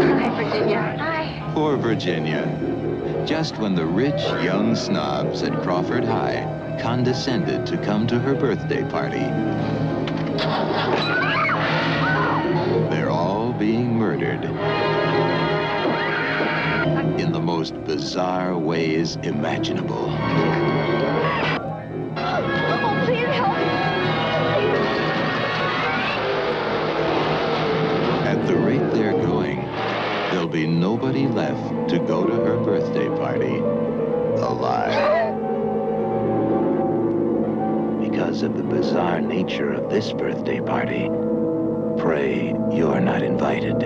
Virginia. Hi. Poor Virginia. Just when the rich young snobs at Crawford High condescended to come to her birthday party, they're all being murdered in the most bizarre ways imaginable. Be nobody left to go to her birthday party alive. Because of the bizarre nature of this birthday party, pray you're not invited.